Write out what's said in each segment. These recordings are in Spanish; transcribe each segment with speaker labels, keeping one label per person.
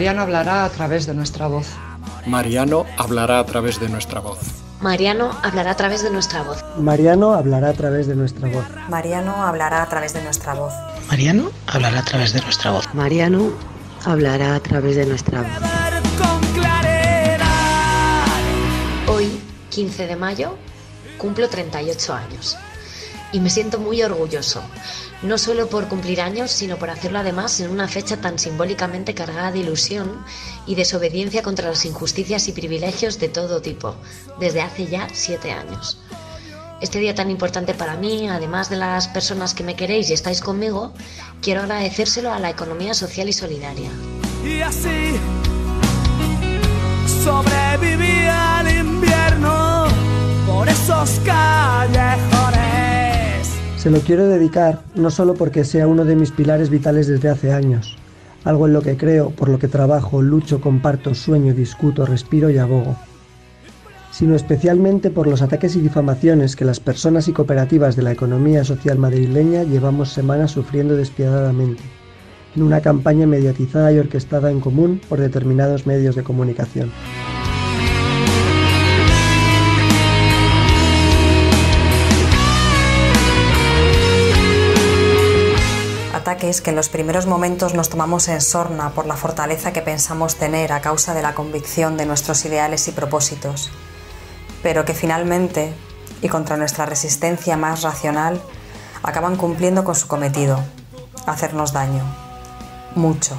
Speaker 1: Mariano hablará a través de nuestra voz.
Speaker 2: Mariano hablará a través de nuestra voz.
Speaker 3: Mariano hablará a través de nuestra voz.
Speaker 4: Mariano hablará a través de nuestra voz.
Speaker 5: Mariano hablará a través de nuestra voz.
Speaker 6: Mariano hablará a través de nuestra voz.
Speaker 7: Mariano hablará a través de nuestra voz.
Speaker 3: Hoy, 15 de mayo, cumplo 38 años y me siento muy orgulloso, no solo por cumplir años, sino por hacerlo además en una fecha tan simbólicamente cargada de ilusión y desobediencia contra las injusticias y privilegios de todo tipo, desde hace ya siete años. Este día tan importante para mí, además de las personas que me queréis y estáis conmigo, quiero agradecérselo a la economía social y solidaria.
Speaker 8: Y así sobreviví
Speaker 4: Se lo quiero dedicar no solo porque sea uno de mis pilares vitales desde hace años, algo en lo que creo, por lo que trabajo, lucho, comparto, sueño, discuto, respiro y abogo, sino especialmente por los ataques y difamaciones que las personas y cooperativas de la economía social madrileña llevamos semanas sufriendo despiadadamente, en una campaña mediatizada y orquestada en común por determinados medios de comunicación.
Speaker 5: Ataques que en los primeros momentos nos tomamos en sorna por la fortaleza que pensamos tener a causa de la convicción de nuestros ideales y propósitos, pero que finalmente, y contra nuestra resistencia más racional, acaban cumpliendo con su cometido, hacernos daño. Mucho.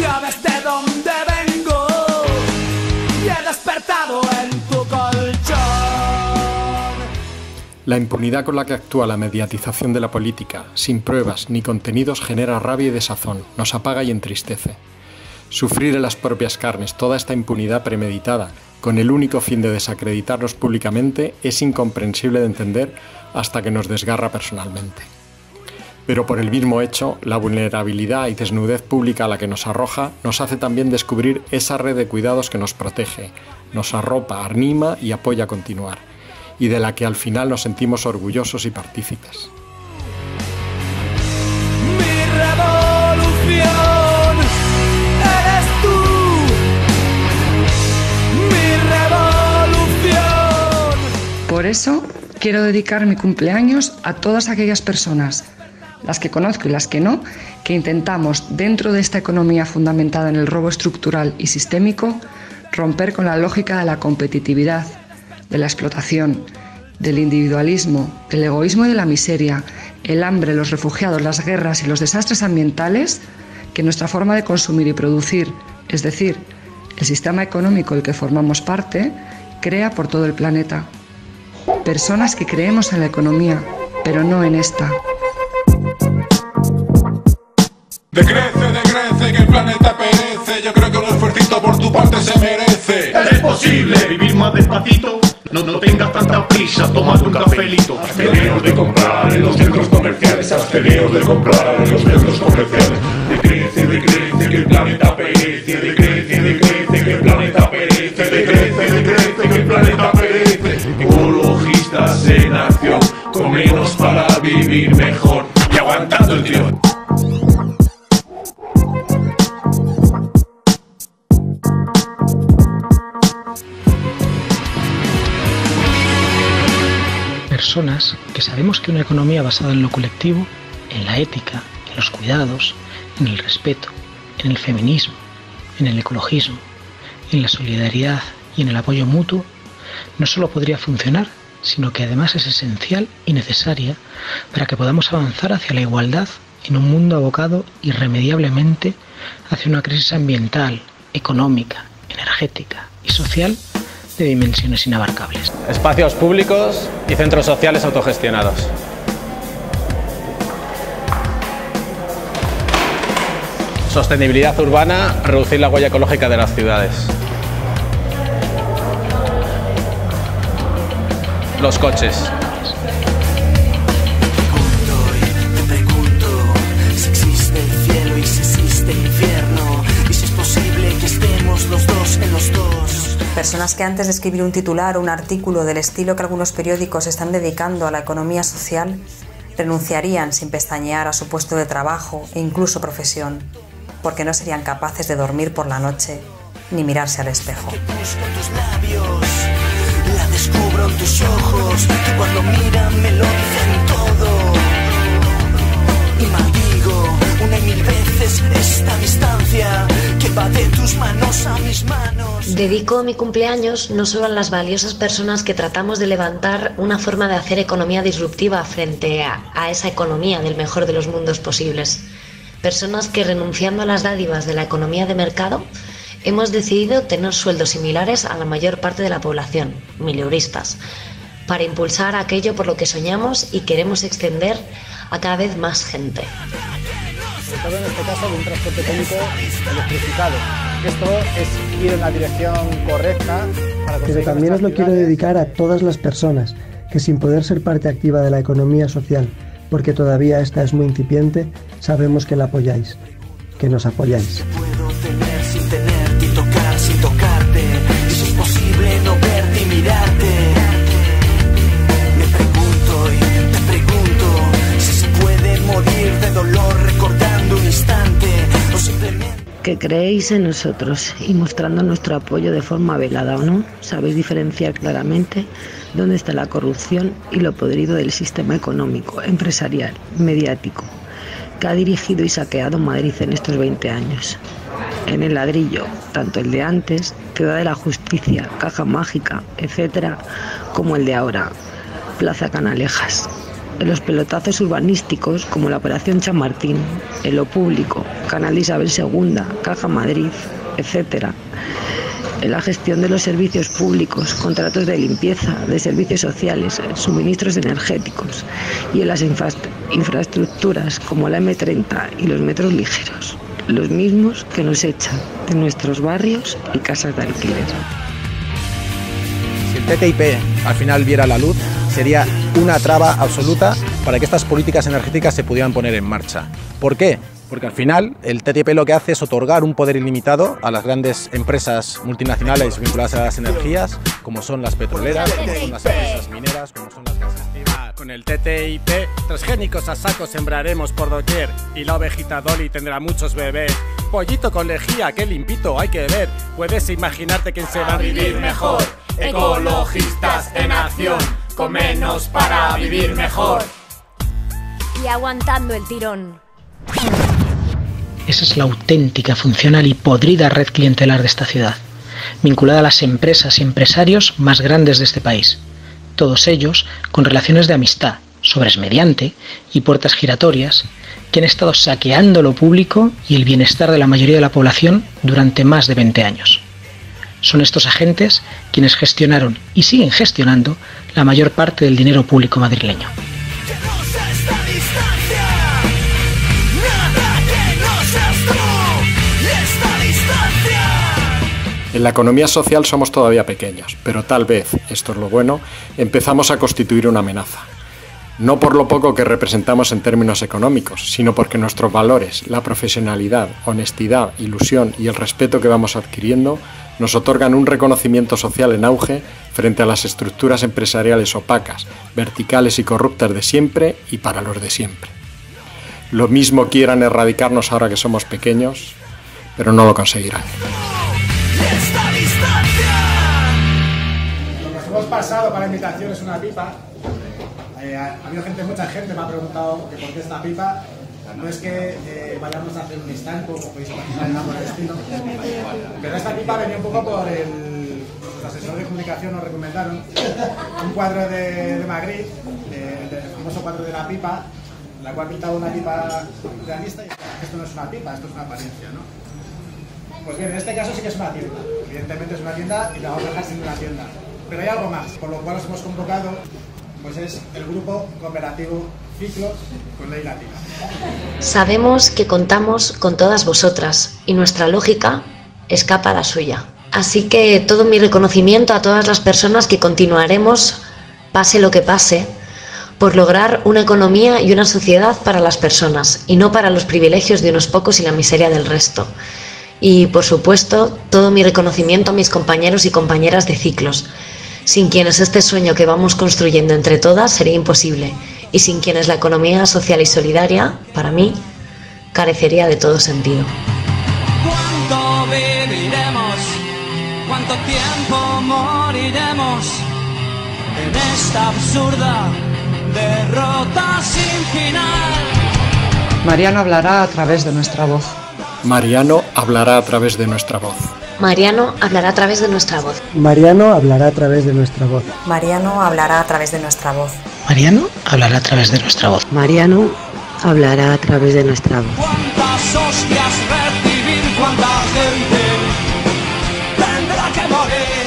Speaker 8: Ya ves de dónde vengo y he despertado en
Speaker 2: La impunidad con la que actúa la mediatización de la política, sin pruebas ni contenidos, genera rabia y desazón, nos apaga y entristece. Sufrir en las propias carnes toda esta impunidad premeditada, con el único fin de desacreditarnos públicamente, es incomprensible de entender hasta que nos desgarra personalmente. Pero por el mismo hecho, la vulnerabilidad y desnudez pública a la que nos arroja nos hace también descubrir esa red de cuidados que nos protege, nos arropa, anima y apoya a continuar, y de la que al final nos sentimos orgullosos y partícipes.
Speaker 8: Mi revolución eres tú. Mi revolución.
Speaker 1: Por eso quiero dedicar mi cumpleaños a todas aquellas personas, las que conozco y las que no, que intentamos, dentro de esta economía fundamentada en el robo estructural y sistémico, romper con la lógica de la competitividad, de la explotación, del individualismo, del egoísmo y de la miseria, el hambre, los refugiados, las guerras y los desastres ambientales que nuestra forma de consumir y producir, es decir, el sistema económico del que formamos parte, crea por todo el planeta. Personas que creemos en la economía, pero no en esta.
Speaker 9: Decrece, decrece, que el planeta perece. Yo creo que un esfuercito por tu parte se merece.
Speaker 10: Es posible vivir más despacito. No, no tengas tanta prisa, tómate un cafelito.
Speaker 9: Absteneos de comprar en los centros comerciales. Absteneos de comprar en los centros comerciales. Decrece, decrece, que el planeta perece. Decrece, decrece, que el planeta perece. Decrece, decrece, que el planeta perece. Ecologistas en acción, con para vivir mejor. Y aguantando el tirón.
Speaker 6: Que sabemos que una economía basada en lo colectivo, en la ética, en los cuidados, en el respeto, en el feminismo, en el ecologismo, en la solidaridad y en el apoyo mutuo, no solo podría funcionar, sino que además es esencial y necesaria para que podamos avanzar hacia la igualdad en un mundo abocado irremediablemente hacia una crisis ambiental, económica, energética y social de dimensiones inabarcables.
Speaker 11: Espacios públicos y centros sociales autogestionados. Sostenibilidad urbana, reducir la huella ecológica de las ciudades. Los coches.
Speaker 5: Personas que antes de escribir un titular o un artículo del estilo que algunos periódicos están dedicando a la economía social, renunciarían sin pestañear a su puesto de trabajo e incluso profesión. porque no serían capaces de dormir por la noche ni mirarse al espejo.
Speaker 8: Que va de tus manos a mis manos.
Speaker 3: Dedico mi cumpleaños no solo a las valiosas personas que tratamos de levantar una forma de hacer economía disruptiva frente a, a esa economía del mejor de los mundos posibles. Personas que renunciando a las dádivas de la economía de mercado, hemos decidido tener sueldos similares a la mayor parte de la población, mileuristas, para impulsar aquello por lo que soñamos y queremos extender a cada vez más gente.
Speaker 12: Sobre todo en este caso de un transporte público electrificado. Esto es ir en la dirección correcta para
Speaker 4: Pero también os lo quiero dedicar a todas las personas que sin poder ser parte activa de la economía social, porque todavía esta es muy incipiente, sabemos que la apoyáis, que nos apoyáis.
Speaker 7: Que creéis en nosotros y mostrando nuestro apoyo de forma velada o no, sabéis diferenciar claramente dónde está la corrupción y lo podrido del sistema económico, empresarial, mediático, que ha dirigido y saqueado Madrid en estos 20 años. En el ladrillo, tanto el de antes, Ciudad de la Justicia, Caja Mágica, etcétera, como el de ahora, Plaza Canalejas. En los pelotazos urbanísticos, como la Operación Chamartín, en lo público, Canal Isabel II, Caja Madrid, etcétera. En la gestión de los servicios públicos, contratos de limpieza, de servicios sociales, suministros energéticos y en las infra- infraestructuras como la M30 y los metros ligeros, los mismos que nos echan de nuestros barrios y casas de alquiler.
Speaker 11: Si el TTIP al final viera la luz, sería una traba absoluta para que estas políticas energéticas se pudieran poner en marcha. ¿Por qué? Porque al final el TTIP lo que hace es otorgar un poder ilimitado a las grandes empresas multinacionales vinculadas a las energías, como son las petroleras, como son las empresas mineras, como son las gasísticas.
Speaker 13: Con el TTIP, transgénicos a saco sembraremos por doquier y la ovejita Dolly tendrá muchos bebés. Pollito con lejía, qué limpito, hay que ver. Puedes imaginarte quién se va a vivir mejor. Ecologistas en acción, con menos para vivir mejor.
Speaker 14: Y aguantando el tirón.
Speaker 6: Esa es la auténtica, funcional y podrida red clientelar de esta ciudad, vinculada a las empresas y empresarios más grandes de este país, todos ellos con relaciones de amistad, sobres mediante y puertas giratorias, que han estado saqueando lo público y el bienestar de la mayoría de la población durante más de 20 años. Son estos agentes quienes gestionaron y siguen gestionando la mayor parte del dinero público madrileño.
Speaker 2: En la economía social somos todavía pequeños, pero tal vez, esto es lo bueno, empezamos a constituir una amenaza. No por lo poco que representamos en términos económicos, sino porque nuestros valores, la profesionalidad, honestidad, ilusión y el respeto que vamos adquiriendo nos otorgan un reconocimiento social en auge frente a las estructuras empresariales opacas, verticales y corruptas de siempre y para los de siempre. Lo mismo quieran erradicarnos ahora que somos pequeños, pero no lo conseguirán.
Speaker 12: Lo que hemos pasado para la invitación es una pipa. Eh, ha ha habido gente, mucha gente me ha preguntado por qué esta pipa. No es que eh, vayamos a hacer un estanco, como podéis imaginar, nada por el estilo. Pero esta pipa venía un poco por el. Los asesores de comunicación nos recomendaron un cuadro de, de Magritte, del famoso cuadro de la pipa, la cual pintaba una pipa realista y esto no es una pipa, esto es una apariencia, ¿no? Pues bien, en este caso sí que es una tienda. Evidentemente es una tienda y la vamos a dejar siendo una tienda. Pero hay algo más, por lo cual os hemos convocado, pues es el grupo cooperativo Ciclos con Ley Latina.
Speaker 3: Sabemos que contamos con todas vosotras y nuestra lógica escapa a la suya. Así que todo mi reconocimiento a todas las personas que continuaremos, pase lo que pase, por lograr una economía y una sociedad para las personas y no para los privilegios de unos pocos y la miseria del resto. Y por supuesto, todo mi reconocimiento a mis compañeros y compañeras de ciclos, sin quienes este sueño que vamos construyendo entre todas sería imposible y sin quienes la economía social y solidaria, para mí, carecería de todo sentido.
Speaker 8: ¿Cuánto viviremos? ¿Cuánto tiempo moriremos en esta absurda derrota sin final?
Speaker 1: Mariano hablará a través de nuestra voz.
Speaker 2: Mariano hablará a través de nuestra voz.
Speaker 3: Mariano hablará a través de nuestra voz.
Speaker 4: Mariano hablará a través de nuestra voz.
Speaker 5: Mariano hablará a través de nuestra voz.
Speaker 6: Mariano hablará a través de nuestra voz.
Speaker 7: Mariano hablará a través de nuestra voz.
Speaker 8: ¿Cuántas hostias recibir? ¿Cuánta gente tendrá que morir?